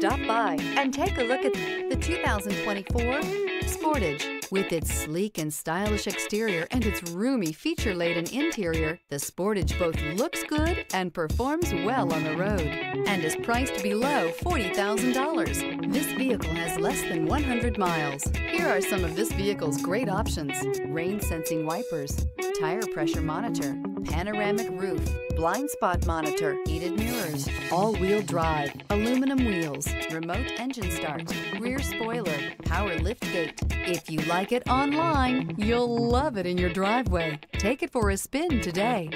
Stop by and take a look at the 2024 Sportage. With its sleek and stylish exterior and its roomy feature-laden interior, the Sportage both looks good and performs well on the road and is priced below $40,000. This vehicle has less than 100 miles. Here are some of this vehicle's great options. Rain sensing wipers, tire pressure monitor, panoramic roof, blind spot monitor, heated mirrors, all-wheel drive, aluminum wheels, remote engine start, rear spoiler, power lift gate. If you like it online, you'll love it in your driveway. Take it for a spin today.